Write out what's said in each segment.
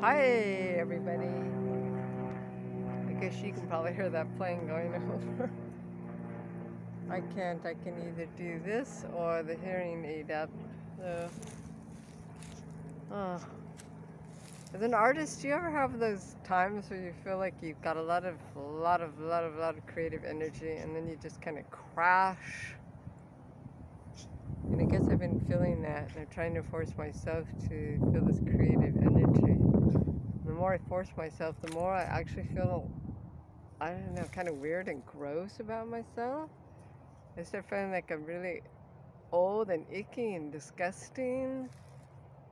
Hi, everybody. I guess you can probably hear that plane going over. I can't. I can either do this or the hearing aid up. So, oh. As an artist, do you ever have those times where you feel like you've got a lot of, lot of, lot of, lot of creative energy, and then you just kind of crash? And I guess I've been feeling that, and I'm trying to force myself to feel this creative energy. More I force myself, the more I actually feel, I don't know, kind of weird and gross about myself. I start feeling like I'm really old and icky and disgusting,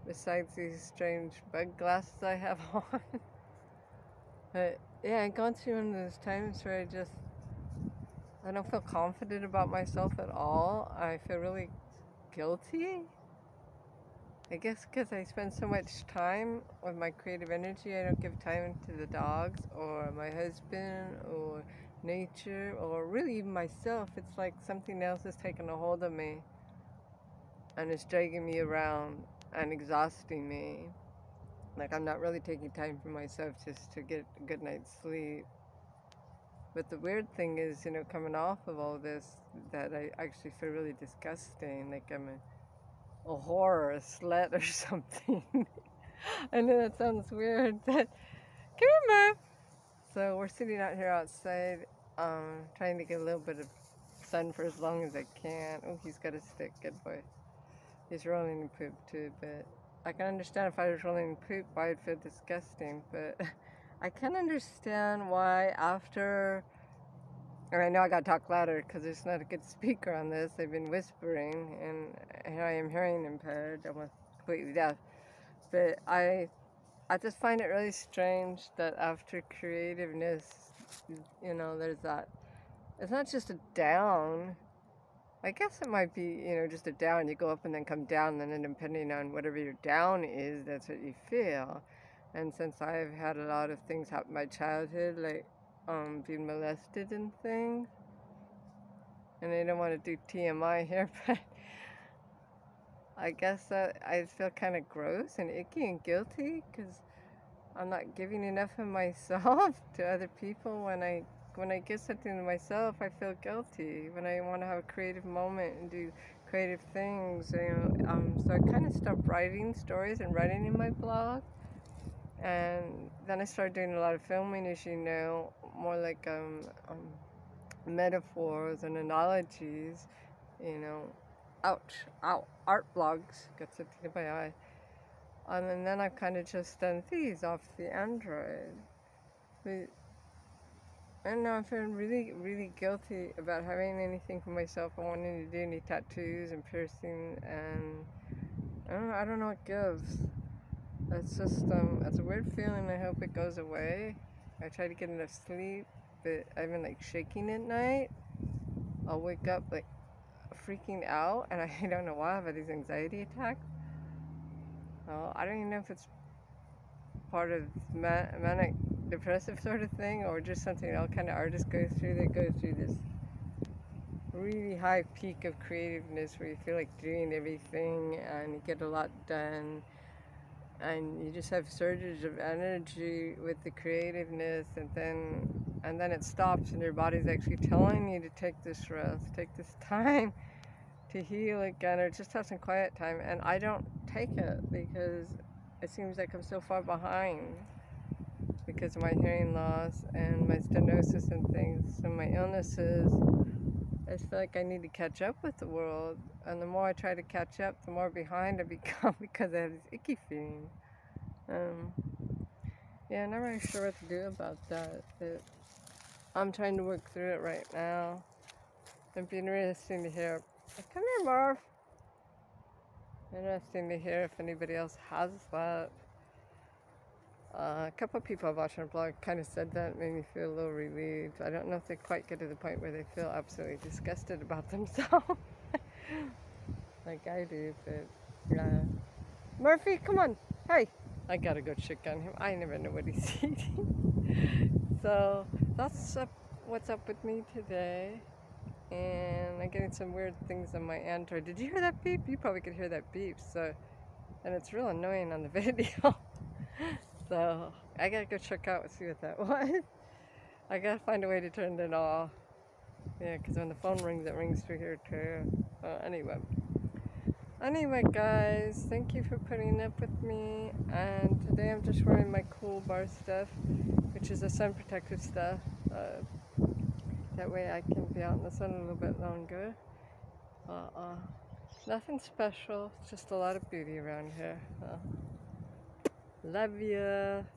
besides these strange bug glasses I have on. but yeah, I've gone through one of those times where I just, I don't feel confident about myself at all. I feel really guilty. I guess because I spend so much time with my creative energy, I don't give time to the dogs or my husband or nature or really even myself. It's like something else has taken a hold of me and it's dragging me around and exhausting me. Like I'm not really taking time for myself just to get a good night's sleep. But the weird thing is, you know, coming off of all this, that I actually feel really disgusting. Like I'm a, a a slut, or something. I know that sounds weird, but come. So we're sitting out here outside, um, trying to get a little bit of sun for as long as I can. Oh, he's got a stick. Good boy. He's rolling in poop too, but I can understand if I was rolling in poop, why I'd feel disgusting, but. I can understand why after, and I know I gotta talk louder because there's not a good speaker on this. They've been whispering, and here I am hearing impaired. I'm completely deaf. But I, I just find it really strange that after creativeness, you know, there's that. It's not just a down. I guess it might be, you know, just a down. You go up and then come down, and then depending on whatever your down is, that's what you feel. And since I've had a lot of things happen in my childhood, like um, being molested and things, and I don't want to do TMI here, but I guess that I feel kind of gross and icky and guilty because I'm not giving enough of myself to other people. When I when I give something to myself, I feel guilty. When I want to have a creative moment and do creative things, you know, um, so I kind of stopped writing stories and writing in my blog and then I started doing a lot of filming, as you know, more like um, um, metaphors and analogies, you know, ouch, out, art blogs, got something in my eye. and then I've kind of just done these off the Android. But, and now I'm feeling really, really guilty about having anything for myself. I wanting to do any tattoos and piercing, and I don't, know, I don't know what gives. It's just, um, it's a weird feeling. I hope it goes away. I try to get enough sleep, but I've been like shaking at night. I'll wake up like freaking out, and I don't know why I have these anxiety attacks. Well, I don't even know if it's part of manic depressive sort of thing or just something all kind of artists go through. They go through this really high peak of creativeness where you feel like doing everything and you get a lot done and you just have surges of energy with the creativeness and then and then it stops and your body's actually telling you to take this rest take this time to heal again or just have some quiet time and i don't take it because it seems like i'm so far behind because of my hearing loss and my stenosis and things and my illnesses I feel like I need to catch up with the world, and the more I try to catch up, the more behind I become because I have this icky feeling. Um, yeah, I'm not really sure what to do about that, but I'm trying to work through it right now. It'd be interesting to hear. Come here, Marv. Interesting to hear if anybody else has that. Uh, a couple of people I've watched on blog kind of said that, made me feel a little relieved. I don't know if they quite get to the point where they feel absolutely disgusted about themselves, like I do. But yeah, Murphy, come on, hey! I gotta go check on him. I never know what he's eating. so that's what's up with me today. And I'm getting some weird things on my Android. Did you hear that beep? You probably could hear that beep. So, and it's real annoying on the video. So I gotta go check out and see what that was. I gotta find a way to turn it off. Yeah, because when the phone rings, it rings through here too. Uh, anyway. Anyway, guys, thank you for putting up with me. And today I'm just wearing my Coolibar stuff, which is a sun protective stuff. Uh, that way I can be out in the sun a little bit longer. Uh, uh, nothing special, just a lot of beauty around here. Uh, love ya.